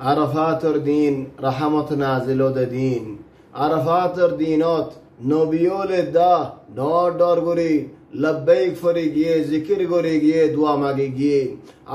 আরাফাতর দিন রাহামত নাজিল দিন। আরাফাতর দিনত নবিয়লে দা ডর ডর করে লব্বাইক ফরে গিয়ে, জিকির করে গিয়ে, দোয়া মাগে গিয়ে।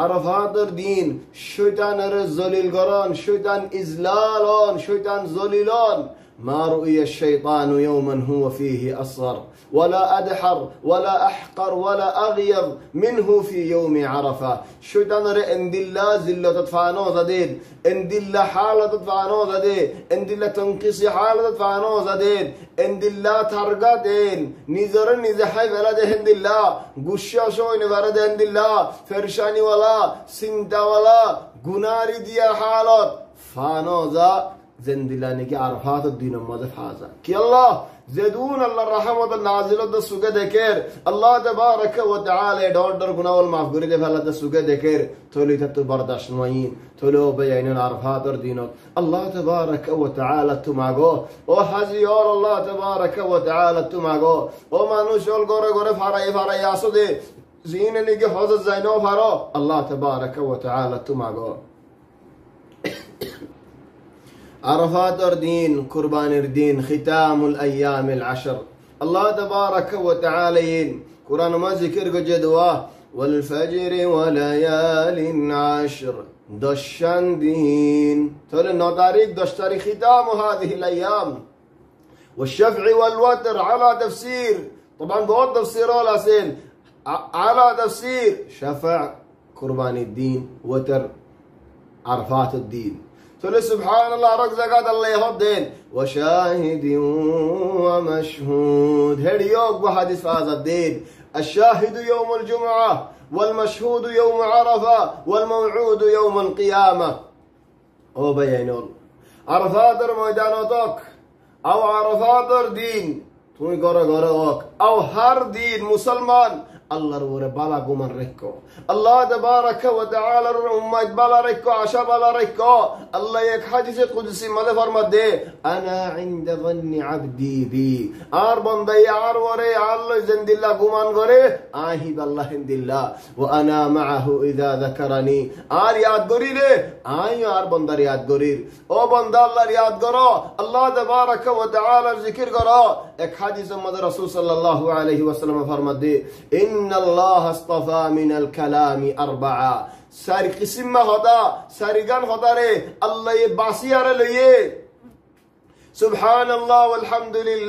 আরাফাতর দিন শৈতানের জলিল গরন শৈতান ইজলালন শৈতান জলিলন ما رؤي الشيطان يوما هو فيه أصغر ولا أدحر ولا أحقر ولا أغيظ منه في يوم عرفة. شيطان رأي اندي الله زلة تدفعنو زدين اندي الله حالة تدفعنو زدين اندي الله تنقص حالة تدفعنو زدين اندي الله ترقى دين نزر نزحي بلد اندي الله قشة شوين برد اندي الله فرشاني ولا سنت ولا قناري دیا حالة فانوزا জেন্দিলানিকে আরফাত দিন মধ্যে ফাজা কি আল্লাহ জেদুন আল্লাহ রহমত নাজিলত সুগে দেখের আল্লাহ তবারক ওয়া তাআলা ডর ডর গুনাহল মাফ করে দে ফেলাতে সুগে দেখের থলি তত বরদাশত মাইন থলি ও বেয়াইন আরফাত দিন আল্লাহ তবারক ওয়া তাআলা তুমাগো ও হাজি ওর আল্লাহ তবারক ওয়া তাআলা তুমাগো ও মানুষ ওল গরে গরে ফারাই ফারাই আসো দে জিনে নিকে হজরত জাইনো ফারো আল্লাহ তবারক ওয়া তাআলা তুমাগো عرفات الدين قربان الدين ختام الأيام العشر. الله تبارك وتعالى قرآن ما ذكر جدوا والفجر وليال عشر. دشان دين. تقول نو تاريخ دش تاريخ ختام هذه الأيام. والشفع والوتر على تفسير. طبعا بوض تفسير لاسين على تفسير. شفع قربان الدين وتر. عرفات الدين. تقول سبحان الله ركزة قاد الله يهدين. وشاهد ومشهود. هريوك بحديث فاز الدين؟ الشاهد يوم الجمعة والمشهود يوم عرفة والموعود يوم القيامة. أو بيانول عرفادر ميدانوتوك أو عرفادر دين. توي قرا قرا أو هر دين مسلمان আল্লাহর ওরে বালা গুমান রেখো। আল্লাহ তাবারাকা ওয়া তাআলার উম্মাত বালা রেখো, আশা বালা রেখো। আল্লাহ এক হাদিসে কুদসি মধ্যে ফরমাতে আনা ইনদা যান্নি আবদি বি আর বান্দাই আর ওরে আল্লাহ জিন্দিল্লাহ গুমান করে আহি আল্লাহ হিন্দিল্লাহ ওয়া আনা মাআহু ইযা যাকারানি। আর ইয়াদ করিলে, আই আর বান্দার ইয়াদ করির। ও বান্দা, আল্লাহর ইয়াদ করো। আল্লাহ তাবারাকা ওয়া তাআলার জিকির করো। এক হাদিস মধ্যে রাসূল সাল্লাল্লাহু আলাইহি ওয়াসাল্লাম إن الله اصطفى من الكلام أربعة ساري قسم خدا ساري خدا ره الله باسی سبحان الله والحمد لله.